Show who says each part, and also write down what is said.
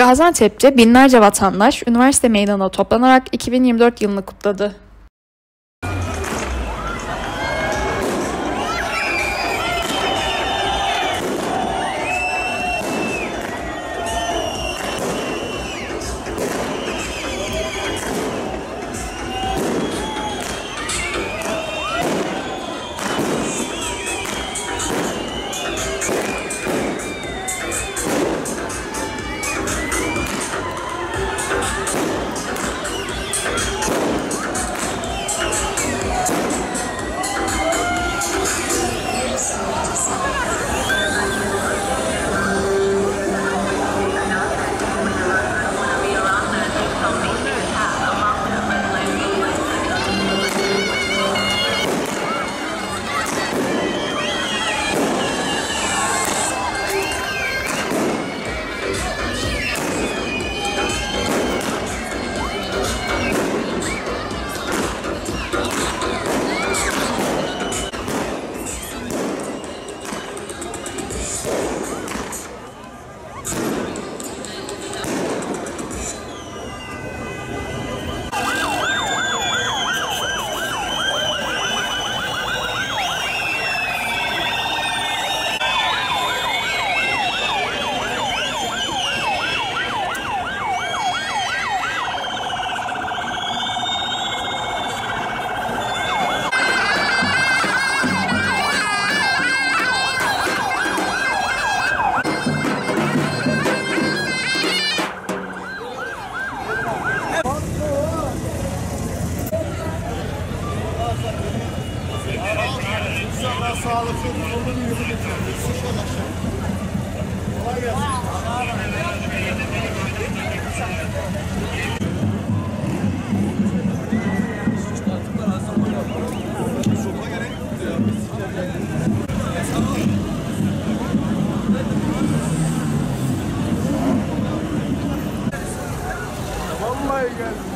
Speaker 1: Gaziantep'te binlerce vatandaş üniversite meydanına toplanarak 2024 yılını kutladı.
Speaker 2: İnşallah sağlıklı huzurlu bir yılı geçiririz. İnşallah. Kolay gelsin. Vallahi geldim.